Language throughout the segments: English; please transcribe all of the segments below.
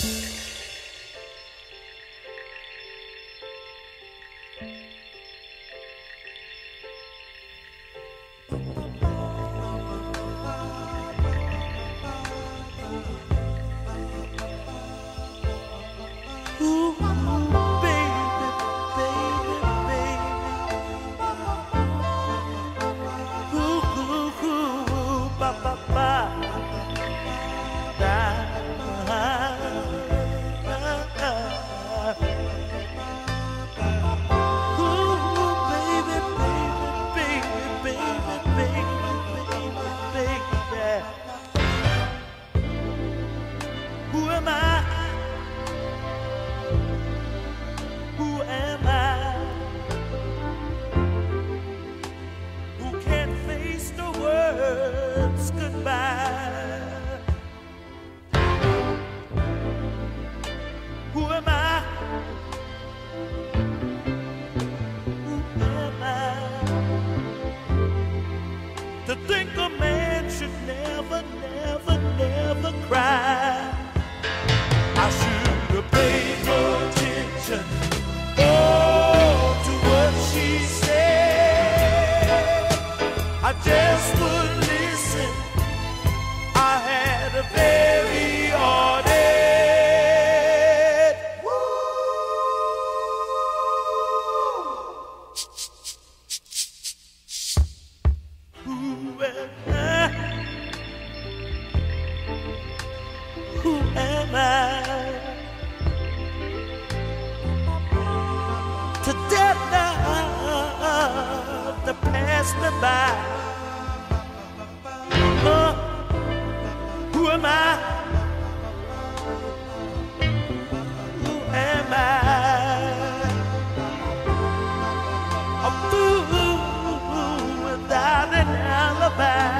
thank you to think a man should never, never, never cry. I should have paid more attention, oh, to what she said. I just would listen. I had a baby. pass me by. Uh, who am I? Who am I? A fool without an alibi.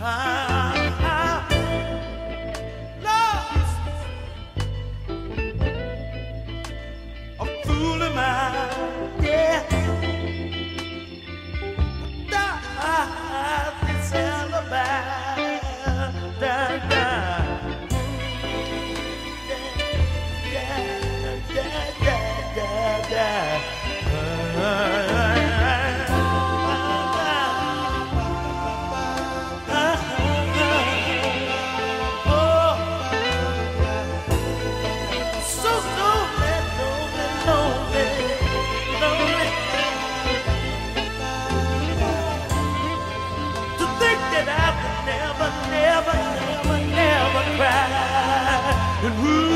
I and we